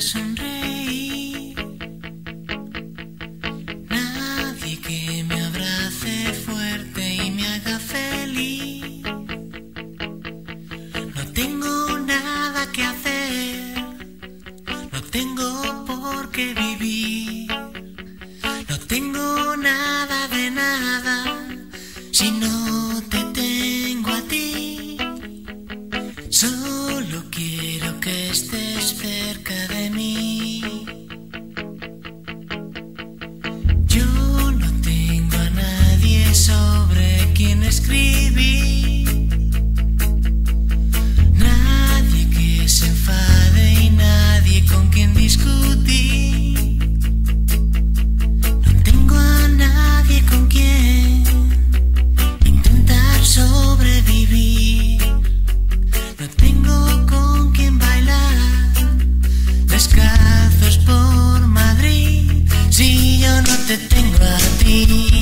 sonreír. Nadie que me abrace fuerte y me haga feliz. No tengo nada que hacer. No tengo por qué vivir. No tengo nada de nada si no te tengo a ti. Solo quiero que estés cerca de mí. Yo no tengo a nadie sobre quien escribir. everything will be.